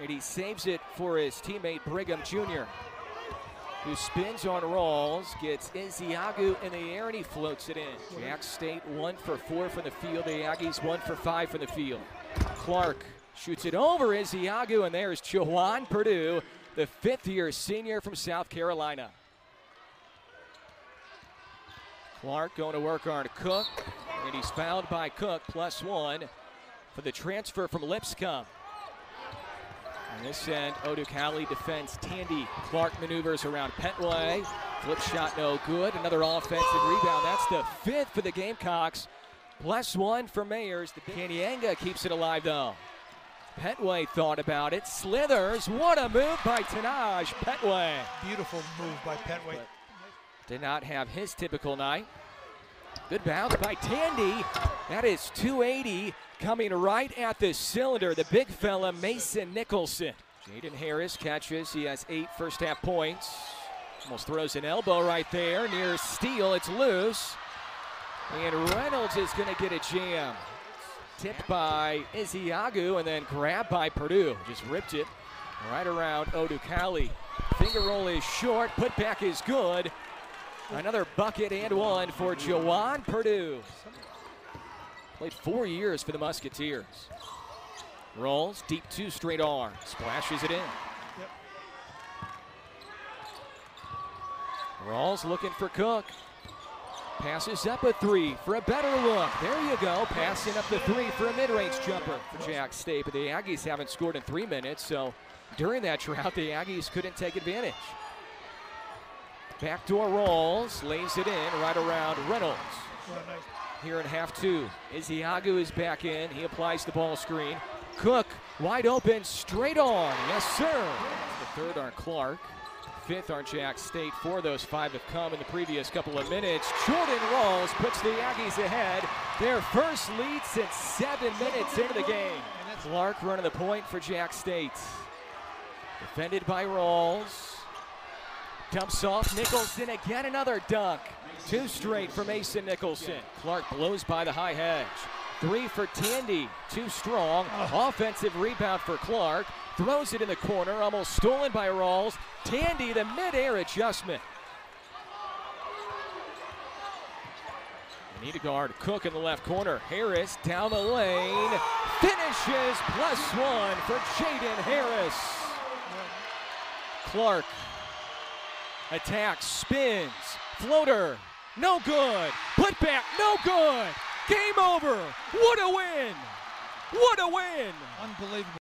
And he saves it for his teammate Brigham Jr., who spins on Rawls, gets Ezeagu in the air, and he floats it in. Jack State one for four from the field. The Aggies one for five from the field. Clark shoots it over Ezeagu, and there's Jawan Purdue, the fifth year senior from South Carolina. Clark going to work on Cook, and he's fouled by Cook, plus one for the transfer from Lipscomb. On this end, Odukale defends Tandy. Clark maneuvers around Petway. Flip shot no good. Another offensive rebound. That's the fifth for the Gamecocks. Plus one for Mayers. The Kanyanga keeps it alive though. Petway thought about it. Slithers. What a move by Tanaj Petway. Beautiful move by Petway. Did not have his typical night. Good bounce by Tandy. That is 280 coming right at the cylinder. The big fella, Mason Nicholson. Jaden Harris catches. He has eight first half points. Almost throws an elbow right there near steal. It's loose. And Reynolds is going to get a jam. Tipped by Ezeagu and then grabbed by Purdue. Just ripped it right around Odukale. Finger roll is short. Putback is good. Another bucket and one for Jawan Purdue. Played four years for the Musketeers. Rawls, deep two straight arm, splashes it in. Yep. Rawls looking for Cook. Passes up a three for a better look. There you go. Passing up the three for a mid-range jumper for Jack State. But the Aggies haven't scored in three minutes, so during that drought, the Aggies couldn't take advantage. Backdoor Rawls, lays it in right around Reynolds. Here in half two, Ezeagu is back in. He applies the ball screen. Cook wide open, straight on. Yes, sir. The third are Clark. Fifth are Jack State. Four of those five have come in the previous couple of minutes. Jordan Rawls puts the Aggies ahead. Their first lead since seven minutes into the game. Clark running the point for Jack State. Defended by Rawls. Dumps off Nicholson again, another dunk. Two straight for Mason Nicholson. Clark blows by the high hedge. Three for Tandy, too strong. Offensive rebound for Clark. Throws it in the corner, almost stolen by Rawls. Tandy, the mid-air adjustment. They need to guard Cook in the left corner. Harris down the lane. Finishes plus one for Jaden Harris. Clark attacks, spins, floater, no good. Put back, no good. Game over. What a win! What a win! unbelievable.